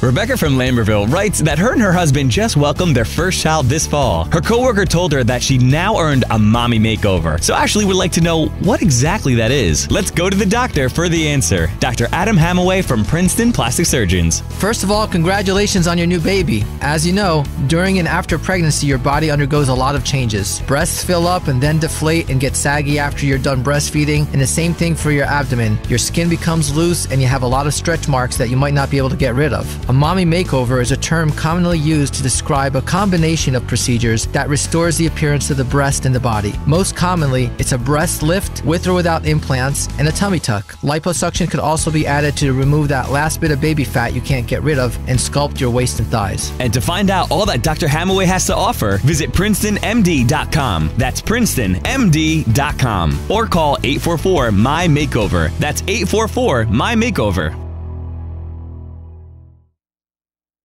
Rebecca from Lambertville writes that her and her husband just welcomed their first child this fall. Her coworker told her that she now earned a mommy makeover. So Ashley would like to know what exactly that is. Let's go to the doctor for the answer. Dr. Adam Hamawy from Princeton Plastic Surgeons. First of all, congratulations on your new baby. As you know, during and after pregnancy, your body undergoes a lot of changes. Breasts fill up and then deflate and get saggy after you're done breastfeeding, and the same thing for your abdomen. Your skin becomes loose and you have a lot of stretch marks that you might not be able to get rid of. A mommy makeover is a term commonly used to describe a combination of procedures that restores the appearance of the breast and the body. Most commonly, it's a breast lift with or without implants and a tummy tuck. Liposuction could also be added to remove that last bit of baby fat you can't get rid of and sculpt your waist and thighs. And to find out all that Dr. Hamawy has to offer, visit PrincetonMD.com. That's PrincetonMD.com. Or call 844 My Makeover. That's 844 My Makeover.